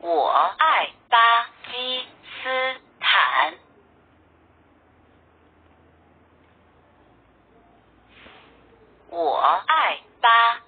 我爱巴基斯坦。我爱巴